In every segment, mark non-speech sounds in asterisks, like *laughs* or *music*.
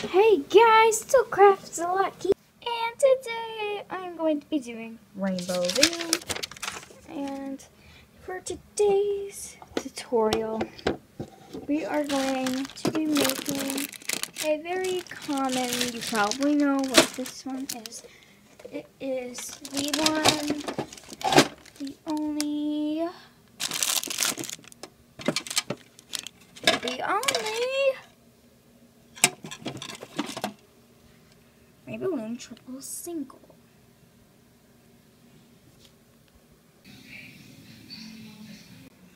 Hey guys, it's Crafts Lucky, and today I'm going to be doing Rainbow Loom. And for today's tutorial, we are going to be making a very common, you probably know what this one is. It is the one, the only, the only Maybelline Triple Single.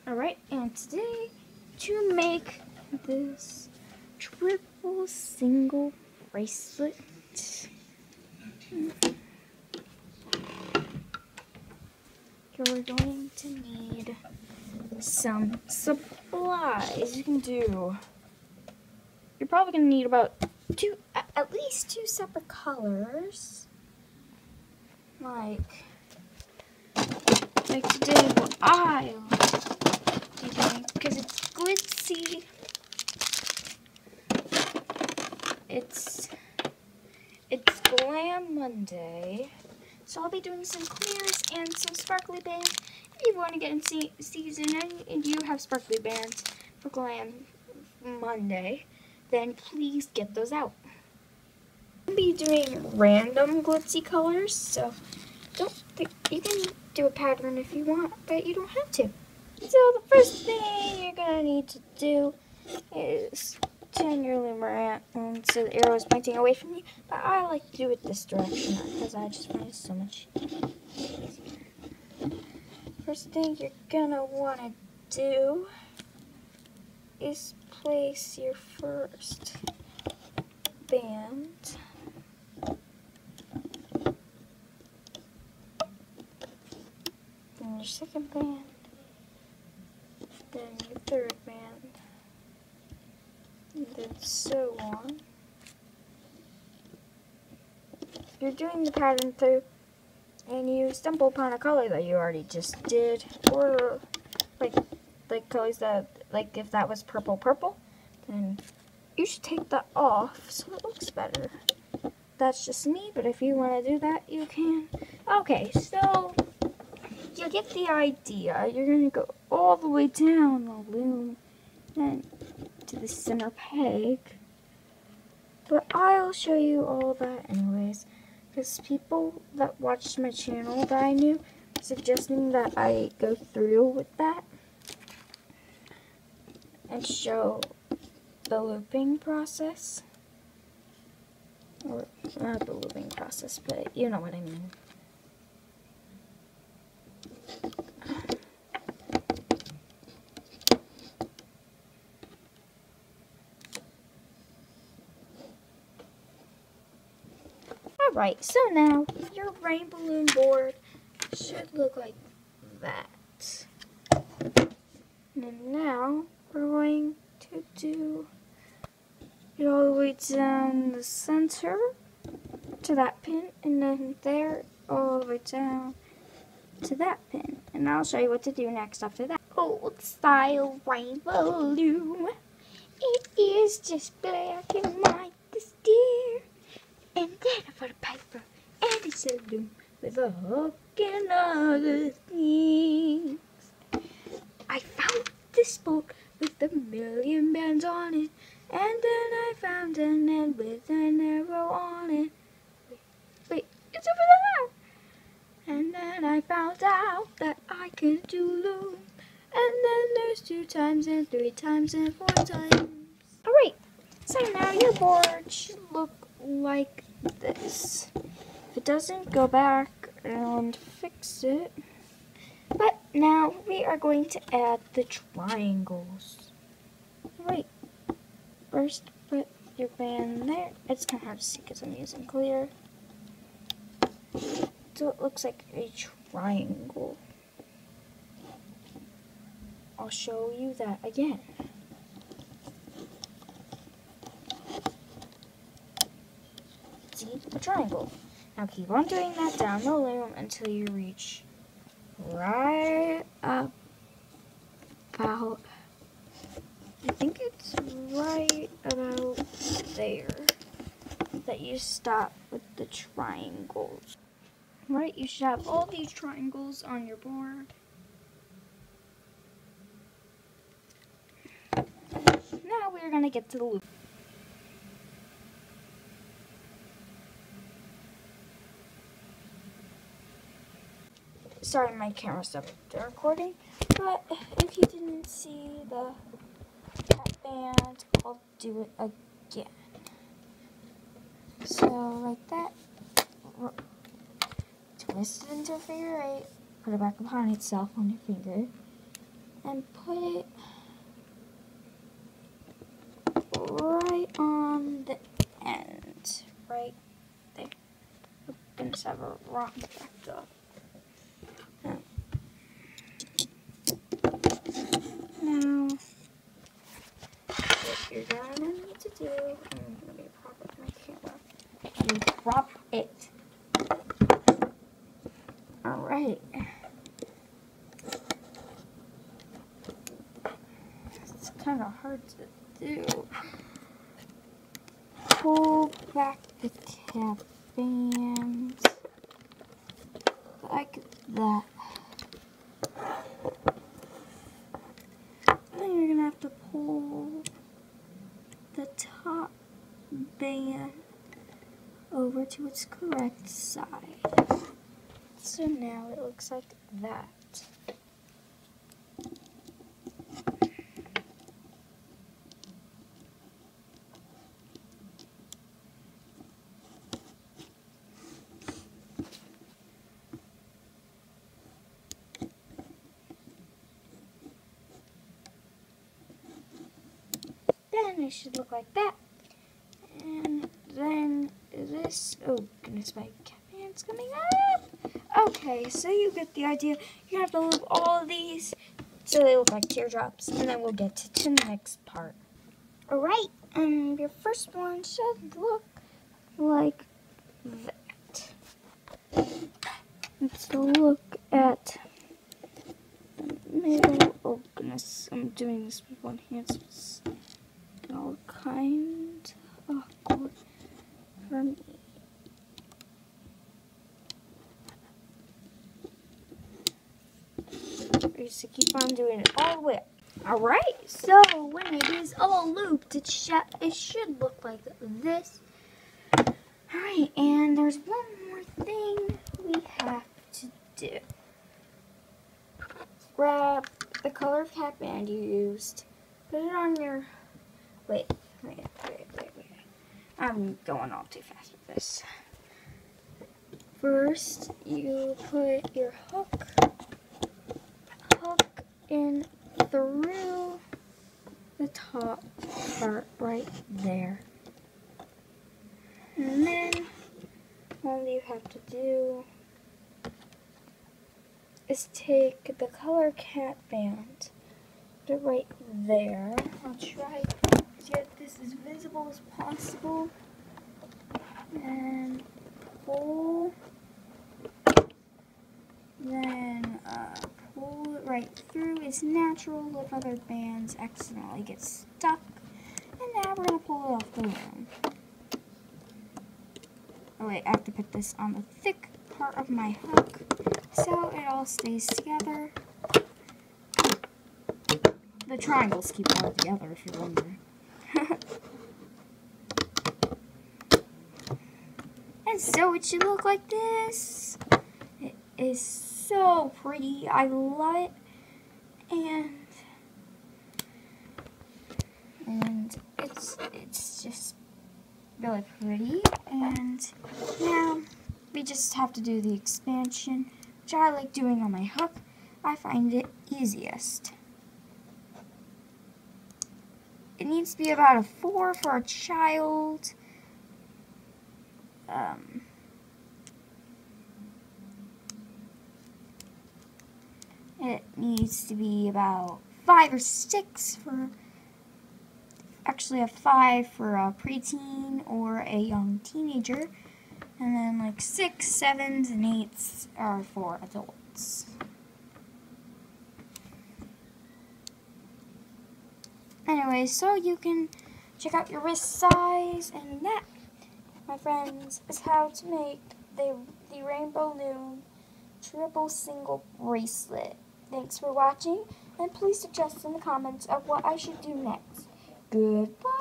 Alright, and today to make this triple single bracelet. You're going to need some supplies. You can do, you're probably going to need about two, at least two separate colors. Like, like today what doing, because it's glitzy. It's, it's Glam Monday. So I'll be doing some clears and some sparkly bands. If you want to get in se season and you have sparkly bands for Glam Monday, then please get those out. I'll be doing random glitzy colors, so don't think you can do a pattern if you want, but you don't have to. So the first thing you're gonna need to do is turn your Loomerant so the arrow is pointing away from you, but I like to do it this direction because I just find it so much easier. First thing you're gonna want to do is place your first band. Then your second band. Then your third band. And then so on. You're doing the pattern through and you stumble upon a color that you already just did, or like like colors that like if that was purple purple, then you should take that off so it looks better. That's just me, but if you want to do that, you can. Okay, so you get the idea. You're going to go all the way down the loom and to the center peg. But I'll show you all that anyways. Because people that watched my channel that I knew suggesting that I go through with that and show the looping process. Or not the looping process, but you know what I mean. Alright, so now your Rainbow Loom board should look like that. And now we're going do it all the way down the center to that pin and then there all the way down to that pin. And I'll show you what to do next after that. Old style rainbow loom. It is just black and white this dear. And then I put a paper and it's a loom with a hook and other things. I found this book with a million bands on it. And then I found an end with an arrow on it. Wait, it's over there! And then I found out that I could do loom. And then there's two times and three times and four times. Alright, so now your board should look like this. If it doesn't, go back and fix it. But now we are going to add the triangles. Right. First, put your band there. It's kind of hard to see because I'm using clear. So it looks like a triangle. I'll show you that again. See? A triangle. Now keep on doing that down the loom until you reach right up about, I think it's right about there. that you stop with the triangles. Right, you should have all these triangles on your board. Now we're to get to the loop. Sorry, my camera stopped the recording, but if you didn't see the band, I'll do it again. So, like that, twist it into a figure eight, put it back upon itself on your finger, and put it right on the end, right there. Goodness, I have a wrong backed up. Now, what you're gonna need to do, I'm gonna my camera, you prop it. Alright. It's kind of hard to do. Pull back the cap bands like that. Then you're gonna have to pull the top band to its correct side. So now it looks like that. Then it should look like that. And this, oh goodness, my hand's coming up. Okay, so you get the idea. You have to loop all of these so they look like teardrops, and then we'll get to, to the next part. Alright, um, your first one should look like that. Let's look at the middle. Oh goodness, I'm doing this with one hand, so it's all kind of awkward for me. Just to keep on doing it all the way up. Alright, so when it is all looped, it, sh it should look like this. Alright, and there's one more thing we have to do. Grab the color of cap band you used, put it on your, wait, wait, wait, wait, wait. I'm going all too fast with this. First, you put your hook in through the top part right there. And then all you have to do is take the color cap band, put it right there. I'll try to get this as visible as possible. And pull, then uh, right through. It's natural if other bands accidentally get stuck. And now we're going to pull it off the loom. Oh wait, I have to put this on the thick part of my hook so it all stays together. The triangles keep all together if you're wondering. *laughs* and so it should look like this. It is so pretty. I love it. And and it's it's just really pretty. And now we just have to do the expansion, which I like doing on my hook. I find it easiest. It needs to be about a four for a child. Um, it needs to be about five or six for actually a five for a preteen or a young teenager. And then like six sevens and eights are for adults. Anyway so you can check out your wrist size and that my friends, is how to make the, the Rainbow Loom triple single bracelet. Thanks for watching, and please suggest in the comments of what I should do next. Goodbye!